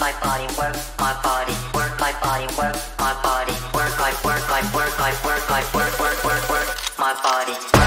my body, work my body, work my body, work my body, work I work I work work work work work my body.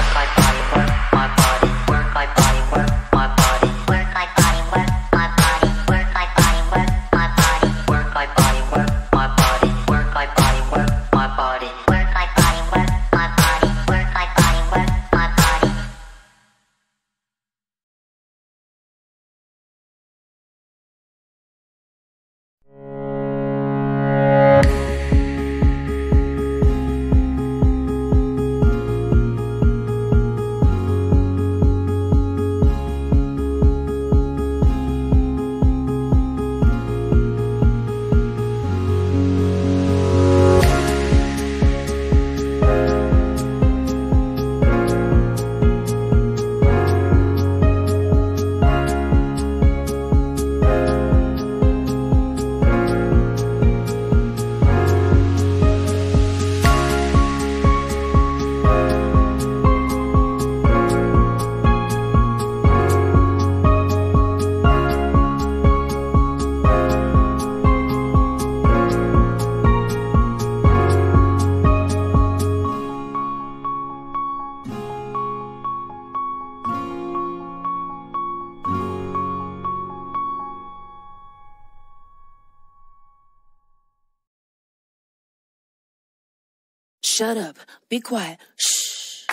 Shut up, be quiet, shh.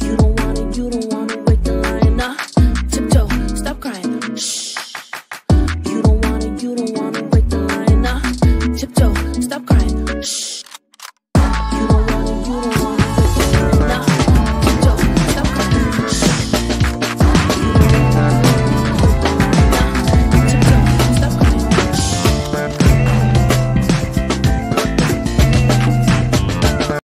You don't want it. you don't wanna.